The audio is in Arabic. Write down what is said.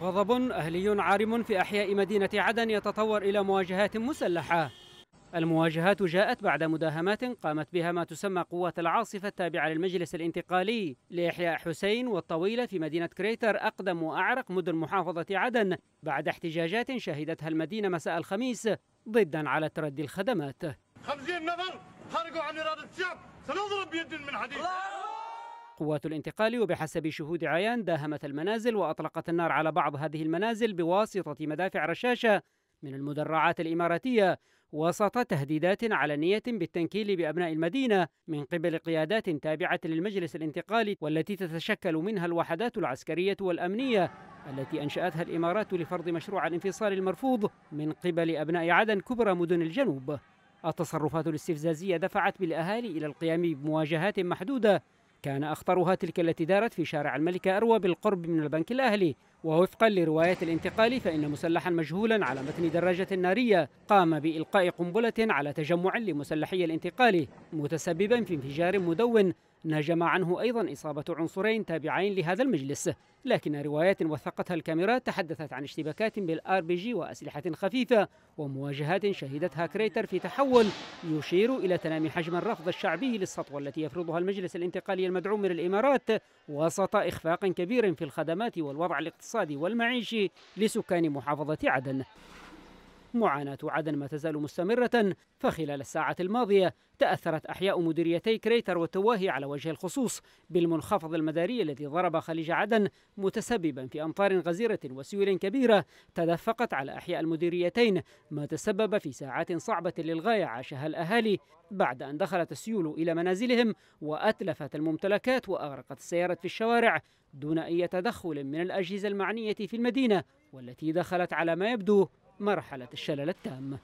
غضب أهلي عارم في أحياء مدينة عدن يتطور إلى مواجهات مسلحة. المواجهات جاءت بعد مداهمات قامت بها ما تسمى قوات العاصفة التابعة للمجلس الانتقالي لإحياء حسين والطويلة في مدينة كريتر أقدم وأعرق مدن محافظة عدن بعد احتجاجات شهدتها المدينة مساء الخميس ضدا على تردي الخدمات. خمسين نفر خرجوا عن إرادة الشعب سنضرب بيد من حديد قوات الانتقال وبحسب شهود عيان داهمت المنازل وأطلقت النار على بعض هذه المنازل بواسطة مدافع رشاشة من المدرعات الإماراتية وسط تهديدات علنية بالتنكيل بأبناء المدينة من قبل قيادات تابعة للمجلس الانتقالي والتي تتشكل منها الوحدات العسكرية والأمنية التي أنشأتها الإمارات لفرض مشروع الانفصال المرفوض من قبل أبناء عدن كبرى مدن الجنوب. التصرفات الاستفزازية دفعت بالأهالي إلى القيام بمواجهات محدودة كان أخطرها تلك التي دارت في شارع الملكة أروى بالقرب من البنك الأهلي ووفقا لرواية الانتقالي فإن مسلحا مجهولا على متن دراجة نارية قام بإلقاء قنبلة على تجمع لمسلحي الانتقالي متسببا في انفجار مدوٍ نجم عنه أيضا إصابة عنصرين تابعين لهذا المجلس لكن روايات وثقتها الكاميرات تحدثت عن اشتباكات بالآر بي جي وأسلحة خفيفة ومواجهات شهدتها كريتر في تحول يشير إلى تنامي حجم الرفض الشعبي للسطوة التي يفرضها المجلس الانتقالي المدعوم من الإمارات وسط إخفاق كبير في الخدمات والوضع الاقتصادي والمعيشي لسكان محافظة عدن. معاناة عدن ما تزال مستمرة فخلال الساعة الماضية تأثرت أحياء مديريتي كريتر والتواهي على وجه الخصوص بالمنخفض المداري الذي ضرب خليج عدن متسببا في أمطار غزيرة وسيول كبيرة تدفقت على أحياء المديريتين ما تسبب في ساعات صعبة للغاية عاشها الأهالي. بعد أن دخلت السيول إلى منازلهم وأتلفت الممتلكات وأغرقت السيارات في الشوارع دون أي تدخل من الأجهزة المعنية في المدينة والتي دخلت على ما يبدو مرحلة الشلل التام